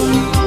you.